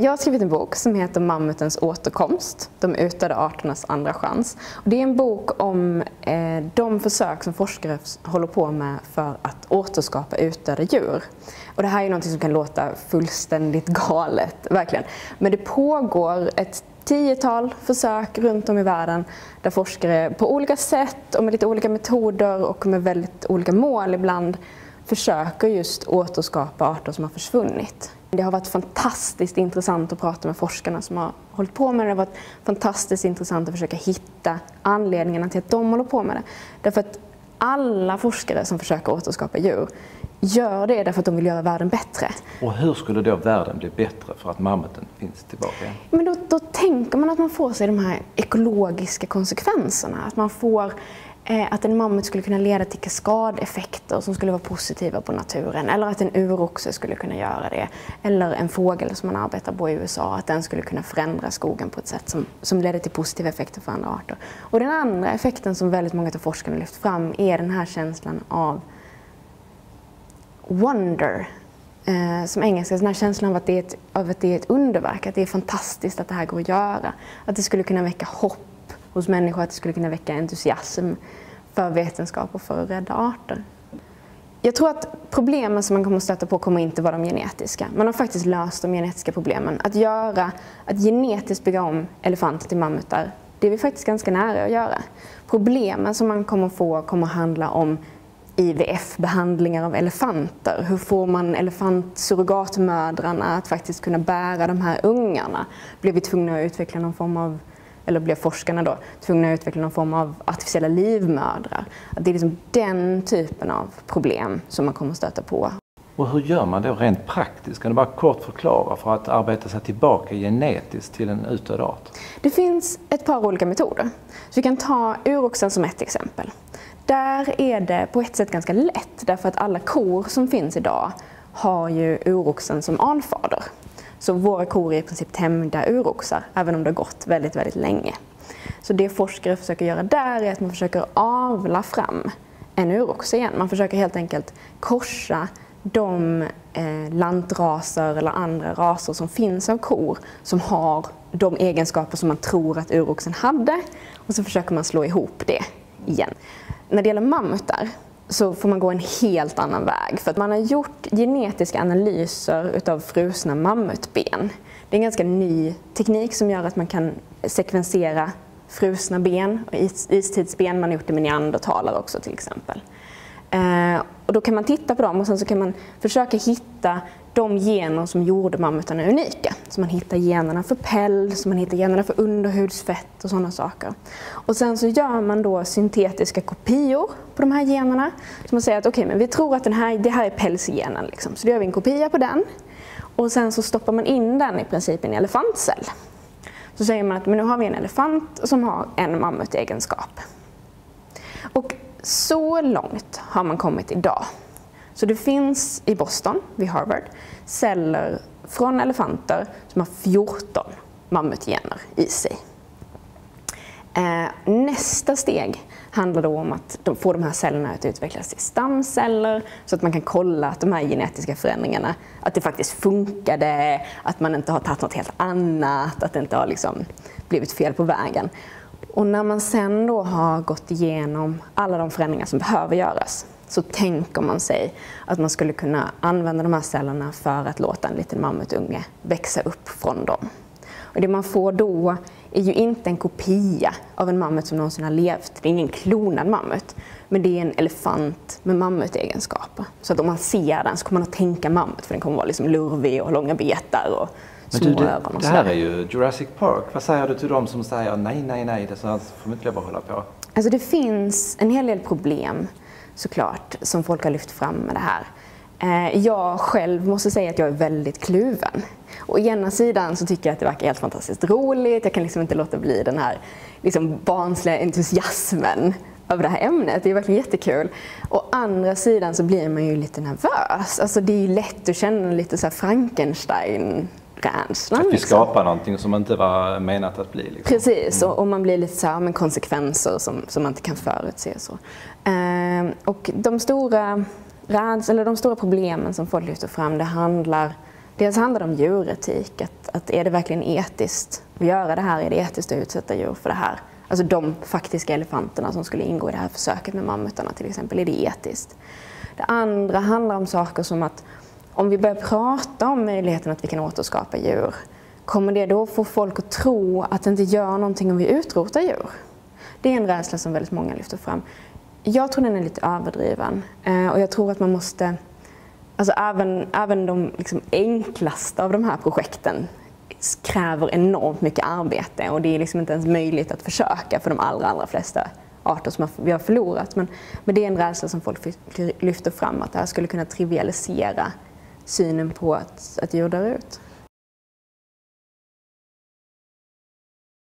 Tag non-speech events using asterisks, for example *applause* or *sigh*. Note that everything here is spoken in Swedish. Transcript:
jag har skrivit en bok som heter Mammutens återkomst, de utdöda arternas andra chans. Det är en bok om eh, de försök som forskare håller på med för att återskapa utdöda djur. Och det här är något som kan låta fullständigt *laughs* galet, verkligen. Men det pågår ett tiotal försök runt om i världen där forskare på olika sätt och med lite olika metoder och med väldigt olika mål ibland försöker just återskapa arter som har försvunnit. Det har varit fantastiskt intressant att prata med forskarna som har hållit på med det. Det har varit fantastiskt intressant att försöka hitta anledningarna till att de håller på med det. Därför att alla forskare som försöker återskapa djur gör det därför att de vill göra världen bättre. Och hur skulle då världen bli bättre för att mammuten finns tillbaka? Men då, då tänker man att man får sig de här ekologiska konsekvenserna. Att man får Eh, att en mammut skulle kunna leda till kaskadeffekter som skulle vara positiva på naturen. Eller att en uroxe skulle kunna göra det. Eller en fågel som man arbetar på i USA, att den skulle kunna förändra skogen på ett sätt som, som leder till positiva effekter för andra arter. Och den andra effekten som väldigt många av forskarna lyft fram är den här känslan av wonder, eh, som engelska, den här känslan av att, det är ett, av att det är ett underverk, att det är fantastiskt att det här går att göra. Att det skulle kunna väcka hopp hos människor, att det skulle kunna väcka entusiasm för vetenskap och för att rädda arter. Jag tror att problemen som man kommer att stöta på kommer inte vara de genetiska. Man har faktiskt löst de genetiska problemen. Att göra, att genetiskt bygga om elefanter till mammutar, det är vi faktiskt ganska nära att göra. Problemen som man kommer att få kommer att handla om IVF-behandlingar av elefanter. Hur får man elefantsurrogatmödrarna att faktiskt kunna bära de här ungarna? Blir vi tvungna att utveckla någon form av eller blev forskarna då tvungna att utveckla någon form av artificiella livmödrar? Att det är liksom den typen av problem som man kommer att stöta på. Och hur gör man då rent praktiskt? Kan du bara kort förklara för att arbeta sig tillbaka genetiskt till en utdöd art? Det finns ett par olika metoder. Så vi kan ta uroxen som ett exempel. Där är det på ett sätt ganska lätt därför att alla kor som finns idag har ju uroxen som anfader. Så våra kor är i princip tämjda uroxar, även om det har gått väldigt, väldigt länge. Så det forskare försöker göra där är att man försöker avla fram en urox igen. Man försöker helt enkelt korsa de eh, lantraser eller andra raser som finns av kor som har de egenskaper som man tror att uroxen hade och så försöker man slå ihop det igen. När det gäller mammutar så får man gå en helt annan väg. För att man har gjort genetiska analyser utav frusna mammutben. Det är en ganska ny teknik som gör att man kan sekvensera frusna ben och is, istidsben. Man har gjort det med neandertalare också till exempel. Eh, och då kan man titta på dem och sen så kan man försöka hitta de gener som gjorde mammutarna unika. Så man hittar generna för päls, man hittar generna för underhudsfett och sådana saker. Och sen så gör man då syntetiska kopior på de här generna. Så man säger att okej, okay, men vi tror att den här, det här är pälsgenen, liksom. så då gör vi en kopia på den. Och sen så stoppar man in den i princip i en elefantcell. Så säger man att men nu har vi en elefant som har en mammutegenskap. Så långt har man kommit idag. Så det finns i Boston, vid Harvard, celler från elefanter som har 14 mammutgener i sig. Eh, nästa steg handlar då om att de får de här cellerna att utvecklas till stamceller så att man kan kolla att de här genetiska förändringarna, att det faktiskt funkade, att man inte har tagit något helt annat, att det inte har liksom blivit fel på vägen. Och när man sen då har gått igenom alla de förändringar som behöver göras så tänker man sig att man skulle kunna använda de här cellerna för att låta en liten mammutunge växa upp från dem. Och det man får då är ju inte en kopia av en mammut som någonsin har levt. Det är ingen klonad mammut. Men det är en elefant med mammutegenskaper. Så att om man ser den så kommer man att tänka mammut för den kommer att vara liksom lurvig och ha långa betar och små du, det, det här är ju Jurassic Park. Vad säger du till dem som säger nej, nej, nej, det så här får man inte lov att hålla på? Alltså det finns en hel del problem såklart som folk har lyft fram med det här. Eh, jag själv måste säga att jag är väldigt kluven. Å ena sidan så tycker jag att det verkar helt fantastiskt roligt. Jag kan liksom inte låta bli den här liksom barnsliga entusiasmen över det här ämnet. Det är verkligen jättekul. Å andra sidan så blir man ju lite nervös. Alltså det är ju lätt att känna lite så Frankenstein rädslan. Att vi liksom. skapar någonting som inte var menat att bli. Liksom. Precis, och, och, man blir lite så här med konsekvenser som, som man inte kan förutse. Så. Ehm, och de stora, räds, eller de stora problemen som folk lyfter fram, det handlar Dels handlar det om djuretik, att, att är det verkligen etiskt att göra det här? Är det etiskt att utsätta djur för det här? Alltså de faktiska elefanterna som skulle ingå i det här försöket med mammutarna till exempel, är det etiskt? Det andra handlar om saker som att om vi börjar prata om möjligheten att vi kan återskapa djur, kommer det då få folk att tro att det inte gör någonting om vi utrotar djur? Det är en rädsla som väldigt många lyfter fram. Jag tror den är lite överdriven eh, och jag tror att man måste Alltså även, även de liksom enklaste av de här projekten kräver enormt mycket arbete och det är liksom inte ens möjligt att försöka för de allra, allra flesta arter som vi har förlorat. Men, men det är en rädsla som folk lyfter fram, att det här skulle kunna trivialisera synen på att, att jordar ut.